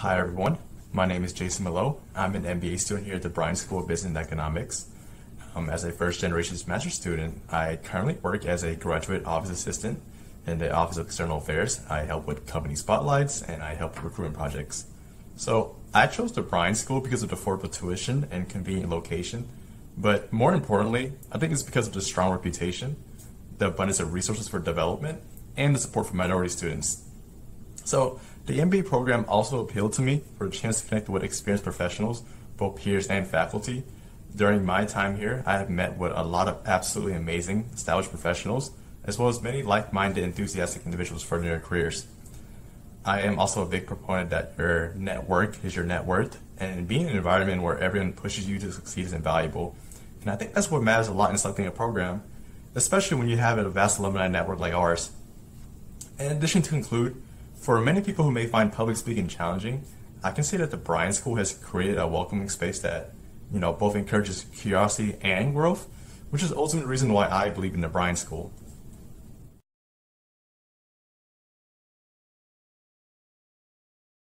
Hi, everyone. My name is Jason Mlo. I'm an MBA student here at the Bryan School of Business and Economics. Um, as a first generation master's student, I currently work as a graduate office assistant in the Office of External Affairs. I help with company spotlights and I help with recruitment projects. So I chose the Bryan School because of the affordable tuition and convenient location. But more importantly, I think it's because of the strong reputation, the abundance of resources for development, and the support for minority students. So the MBA program also appealed to me for a chance to connect with experienced professionals, both peers and faculty. During my time here, I have met with a lot of absolutely amazing established professionals, as well as many like-minded, enthusiastic individuals for their careers. I am also a big proponent that your network is your net worth, and being in an environment where everyone pushes you to succeed is invaluable. And I think that's what matters a lot in selecting a program, especially when you have a vast alumni network like ours. In addition to conclude, for many people who may find public speaking challenging, I can say that the Bryan School has created a welcoming space that, you know, both encourages curiosity and growth, which is the ultimate reason why I believe in the Bryan School.